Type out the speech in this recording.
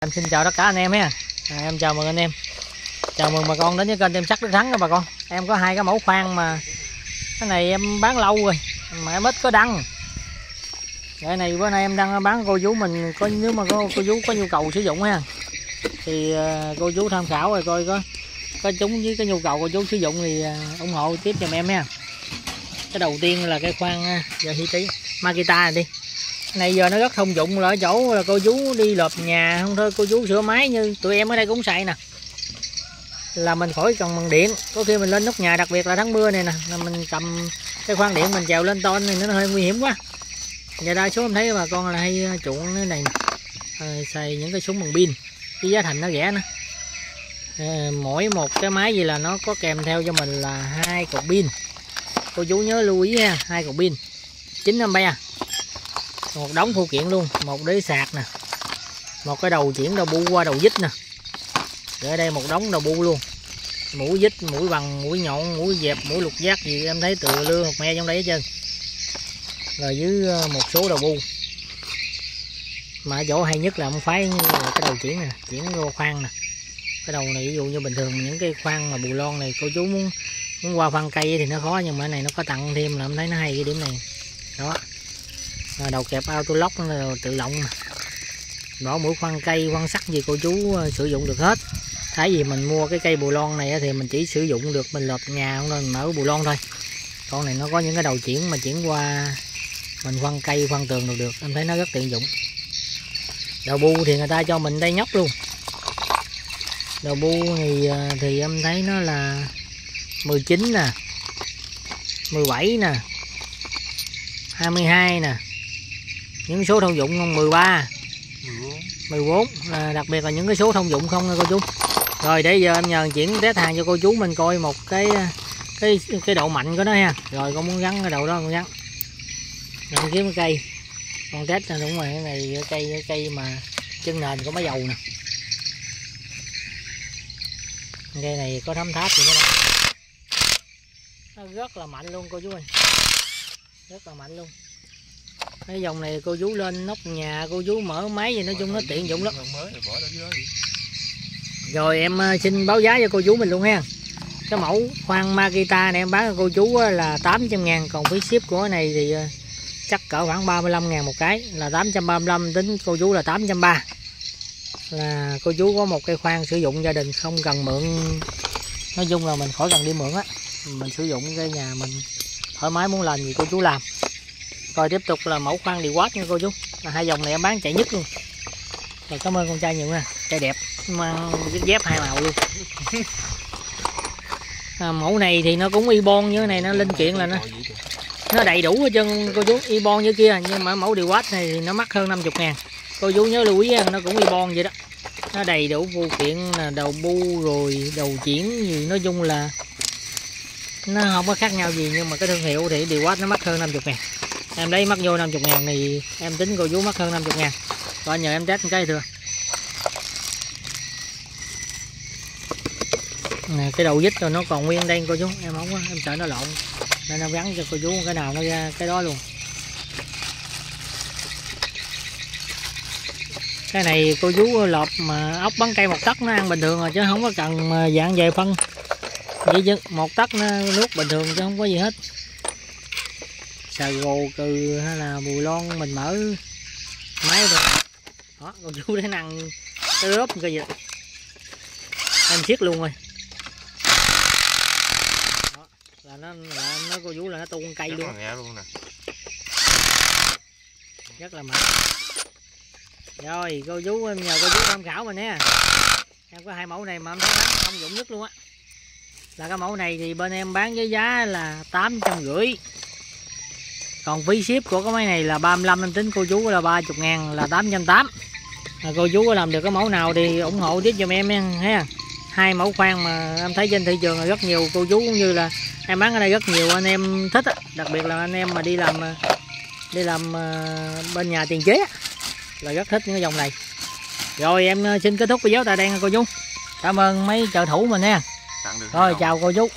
Em xin chào tất cả anh em ha. À, em chào mừng anh em. Chào mừng bà con đến với kênh em sắc đến Thắng đó bà con. Em có hai cái mẫu khoan mà cái này em bán lâu rồi mà em ít có đăng. Cái này bữa nay em đang bán cô chú mình có nếu mà có cô chú có nhu cầu sử dụng ha thì à, cô chú tham khảo rồi coi có có chúng với cái nhu cầu cô chú sử dụng thì à, ủng hộ tiếp giùm em ha. Cái đầu tiên là cái khoan à, giờ hi tí Makita này đi này giờ nó rất thông dụng là ở chỗ là cô chú đi lợp nhà, không thôi cô chú sửa máy như tụi em ở đây cũng xài nè. Là mình khỏi cần bằng điện, có khi mình lên nóc nhà, đặc biệt là tháng mưa này nè, là mình cầm cái khoan điện mình trèo lên ton này nó hơi nguy hiểm quá. Giờ đa số em thấy bà con là hay ờ, chuộng cái này nè xài những cái súng bằng pin cái giá thành nó rẻ nữa. Ờ, mỗi một cái máy gì là nó có kèm theo cho mình là hai cục pin. Cô chú nhớ lưu ý ha, hai cục pin 9 ampere một đống phụ kiện luôn, một đế sạc nè, một cái đầu chuyển đầu bu qua đầu dít nè. Để đây một đống đầu bu luôn. Mũi dít, mũi bằng, mũi nhọn, mũi dẹp, mũi lục giác gì em thấy từ lưa một me trong đấy hết trơn. Rồi dưới ờ, một số đầu bu. Mà chỗ hay nhất là ông phải cái đầu chuyển nè, chuyển vô khoang nè. Cái đầu này ví dụ như bình thường, những cái khoang mà bù lon này, cô chú muốn muốn qua khoan cây thì nó khó, nhưng mà cái này nó có tặng thêm là em thấy nó hay cái điểm này. Đó đầu kẹp auto lock là tự động. Bỏ mũi khoan cây, khoan sắt gì cô chú ờ, sử dụng được hết. Thấy gì mình mua cái cây bù lon này thì mình chỉ sử dụng được mình lợp nhà không nên mở bù lon thôi. Con này nó có những cái đầu chuyển mà chuyển qua mình khoan cây, khoan tường được được. Em thấy nó rất tiện dụng. Đầu bu thì người ta cho mình đây nhóc luôn. Đầu bu thì ờ, thì em thấy nó là 19 nè 17 nè 22 nè những số thông dụng 13 14 là đặc biệt là những cái số thông dụng không nha cô chú? Rồi để giờ em nhờ chuyển test hàng cho cô chú mình coi một cái cái cái độ mạnh của nó ha. Rồi con muốn gắn cái đầu đó con gắn. Rồi kiếm cái cây. Con test là đúng rồi cái này cái cây cái cây mà chân nền có máy dầu nè. Cây này có thấm tháp gì đó nó rất là mạnh luôn cô chú ơi. Rất là mạnh luôn cái dòng này cô chú lên nóc nhà cô chú mở máy gì nói chung nó tiện dụng lắm. Rồi em ờ, xin báo giá cho cô chú mình luôn ha. Cái mẫu khoan Makita này em bán cho cô chú là 800 ngàn còn phí ship của cái này thì ờ, chắc cỡ khoảng 35 ngàn một cái là 835 tính cô chú là 830 là cô chú có một cây khoan sử dụng gia đình không cần mượn. Nói chung là mình khỏi cần đi mượn á. Mình sử dụng cái nhà mình thoải mái muốn làm gì cô chú làm rồi tiếp tục là mẫu khoan đi quát nha cô chú. Là hai dòng này em bán chạy nhất luôn. Rồi cảm ơn con trai nhiều nha trai đẹp. Mang dép hai màu luôn. À, mẫu này thì nó cũng y bon như thế này nó linh kiện là nó nó đầy đủ hết trơn cô chú. Y bon như kia nhưng mà mẫu điều quát này thì nó mắc hơn 50 ngàn cô chú nhớ lưu ý nó cũng y bon vậy đó. Nó đầy đủ phụ kiện là đầu bu rồi đầu chuyển gì nói chung là nó không có khác nhau gì nhưng mà cái thương hiệu thì điều quát nó mắc hơn 50 ngàn em lấy mắc vô 50 ngàn thì em tính cô chú mắc hơn 50 ngàn. Rồi nhờ em test một cái thưa. Nè, cái đầu dít rồi nó còn nguyên đây cô chú em không em sợ nó lộn. Nên em gắn cho cô chú cái nào nó ra cái đó luôn. Cái này cô chú lọt mà ốc bắn cây một tấc nó ăn bình thường rồi chứ không có cần à, dạng về phân. Vậy chứ một tấc nó nuốt bình thường chứ không có gì hết xà gồ cừ hay là bùi lon mình mở máy rồi đó còn chú để năng cái rớp cái gì em siết luôn rồi. Đó, là nó là nó cô chú là nó tu con cây luôn, luôn nè. rất là mạnh. Rồi cô chú em nhờ cô chú tham khảo mình nha. Em có hai mẫu này mà em thấy bán thông dụng nhất luôn á. Là cái mẫu này thì bên em bán với giá là tám trăm rưỡi còn phí ship của cái máy này là 35 em tính cô chú là 30 ngàn là 880 à, cô chú có làm được cái mẫu nào thì ủng hộ tiếp giùm em ha. Hai mẫu khoan mà em thấy trên thị trường là rất nhiều cô chú cũng như là em bán ở đây rất nhiều anh em thích đặc biệt là anh em mà đi làm đi làm ờ, bên nhà tiền chế là rất thích những cái dòng này. Rồi em ờ, xin kết thúc video tại đây cô chú. Cảm ơn mấy trợ thủ mình nha. Rồi chào cô chú